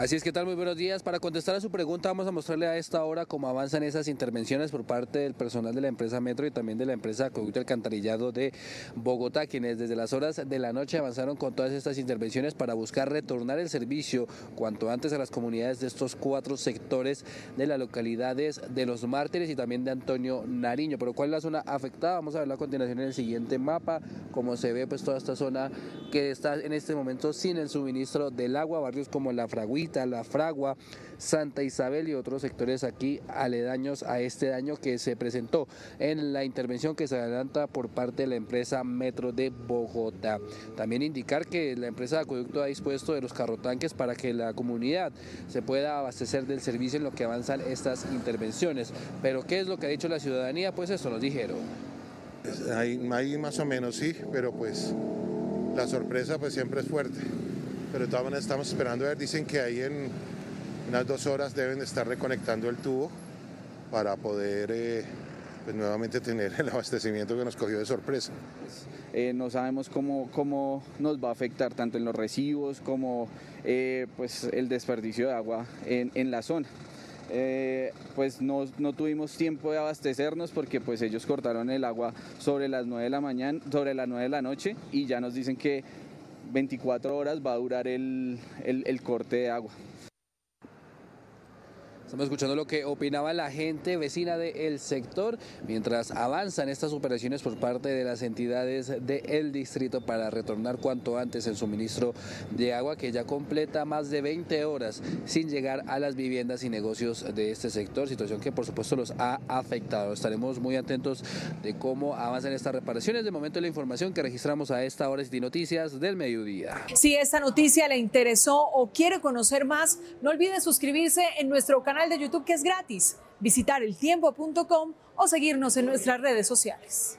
Así es que tal, muy buenos días. Para contestar a su pregunta vamos a mostrarle a esta hora cómo avanzan esas intervenciones por parte del personal de la empresa Metro y también de la empresa Acueducto Alcantarillado de Bogotá, quienes desde las horas de la noche avanzaron con todas estas intervenciones para buscar retornar el servicio cuanto antes a las comunidades de estos cuatro sectores de las localidades de Los Mártires y también de Antonio Nariño. Pero ¿cuál es la zona afectada? Vamos a verlo a continuación en el siguiente mapa, como se ve pues toda esta zona que está en este momento sin el suministro del agua, barrios como La La Fragua, Santa Isabel y otros sectores aquí aledaños a este daño que se presentó en la intervención que se adelanta por parte de la empresa Metro de Bogotá. También indicar que la empresa de acueducto ha dispuesto de los carrotanques para que la comunidad se pueda abastecer del servicio en lo que avanzan estas intervenciones. Pero ¿qué es lo que ha dicho la ciudadanía? Pues eso nos dijeron. Hay, hay más o menos sí, pero pues la sorpresa pues siempre es fuerte pero de todas maneras estamos esperando a ver, dicen que ahí en unas dos horas deben estar reconectando el tubo para poder eh, pues nuevamente tener el abastecimiento que nos cogió de sorpresa. Eh, no sabemos cómo, cómo nos va a afectar tanto en los recibos como eh, pues el desperdicio de agua en, en la zona. pues no, no, tuvimos tiempo de abastecernos porque pues ellos cortaron el agua sobre las 9 de la mañana, sobre las 9 de la noche y ya nos dicen que 24 horas va a durar el, el, corte de agua. Estamos escuchando lo que opinaba la gente vecina del sector mientras avanzan estas operaciones por parte de las entidades del distrito para retornar cuanto antes el suministro de agua que ya completa más de 20 horas sin llegar a las viviendas y negocios de este sector, situación que por supuesto los ha afectado. Estaremos muy atentos de cómo avanzan estas reparaciones. De momento la información que registramos a esta hora de Noticias del Mediodía. Si esta noticia le interesó o quiere conocer más, no olvide suscribirse en nuestro de YouTube que es gratis, visitar eltiempo.com o seguirnos en nuestras redes sociales.